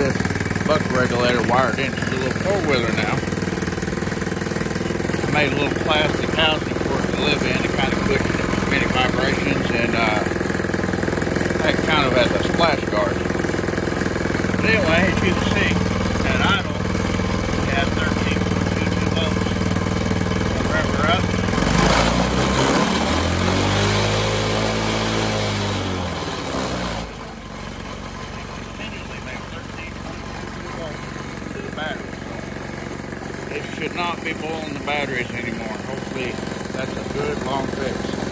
this buck regulator wired into the little four-wheeler now. I made a little plastic housing for it to live in to kind of cushion it from any vibrations and uh, that kind of as a splash guard. But anyway, as you can see, should not be boiling the batteries anymore. Hopefully that's a good long fix.